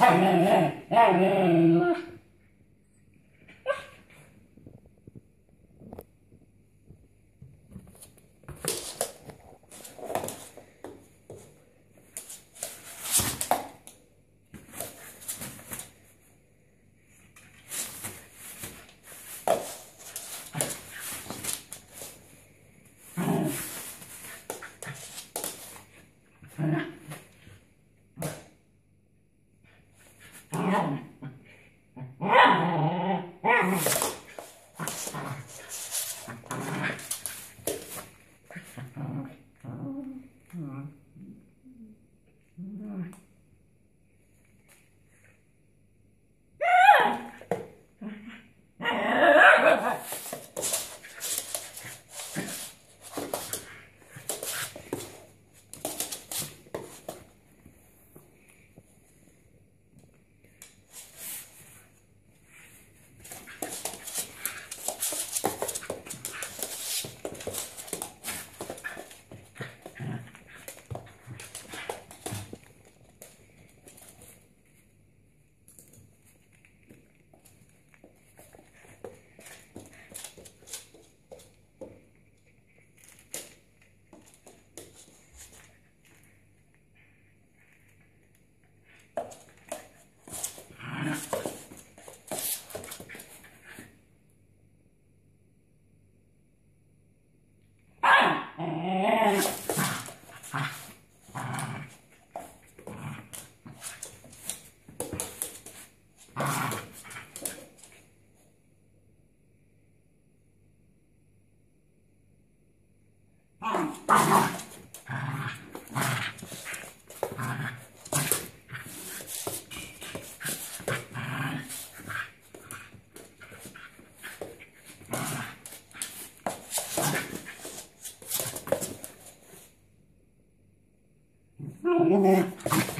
Eyvah! Bye. Oh,